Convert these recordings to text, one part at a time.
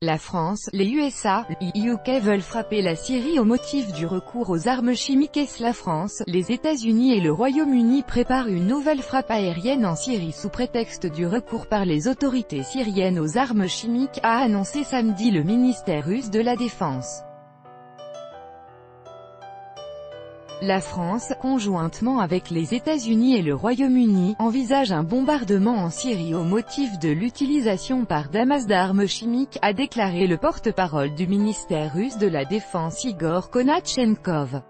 La France, les USA, l'UK veulent frapper la Syrie au motif du recours aux armes chimiques et la France, les États-Unis et le Royaume-Uni préparent une nouvelle frappe aérienne en Syrie sous prétexte du recours par les autorités syriennes aux armes chimiques, a annoncé samedi le ministère russe de la Défense. La France, conjointement avec les États-Unis et le Royaume-Uni, envisage un bombardement en Syrie au motif de l'utilisation par Damas d'armes chimiques, a déclaré le porte-parole du ministère russe de la Défense Igor Konatchenkov.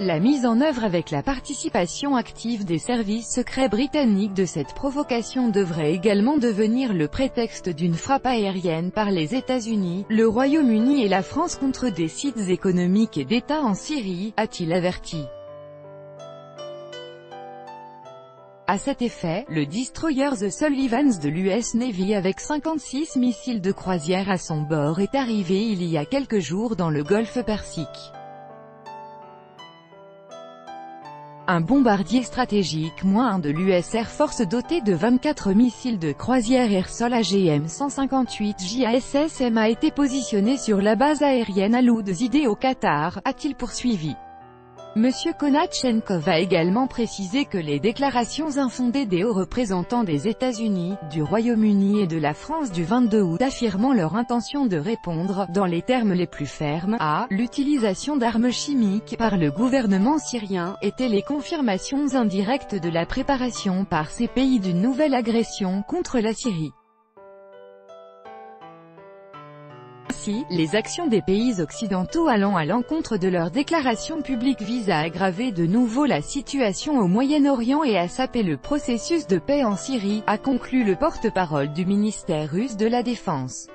La mise en œuvre avec la participation active des services secrets britanniques de cette provocation devrait également devenir le prétexte d'une frappe aérienne par les États-Unis, le Royaume-Uni et la France contre des sites économiques et d'État en Syrie, a-t-il averti. À cet effet, le destroyer The Sullivans de l'US Navy avec 56 missiles de croisière à son bord est arrivé il y a quelques jours dans le golfe Persique. Un bombardier stratégique moins de l'US Air Force doté de 24 missiles de croisière air-sol AGM-158 JASSM a été positionné sur la base aérienne Aloud Zidé au Qatar, a-t-il poursuivi. Monsieur Konatchenkov a également précisé que les déclarations infondées des hauts représentants des États-Unis, du Royaume-Uni et de la France du 22 août affirmant leur intention de répondre, dans les termes les plus fermes, à l'utilisation d'armes chimiques par le gouvernement syrien, étaient les confirmations indirectes de la préparation par ces pays d'une nouvelle agression contre la Syrie. Ainsi, les actions des pays occidentaux allant à l'encontre de leurs déclarations publiques visent à aggraver de nouveau la situation au Moyen-Orient et à saper le processus de paix en Syrie, a conclu le porte-parole du ministère russe de la Défense.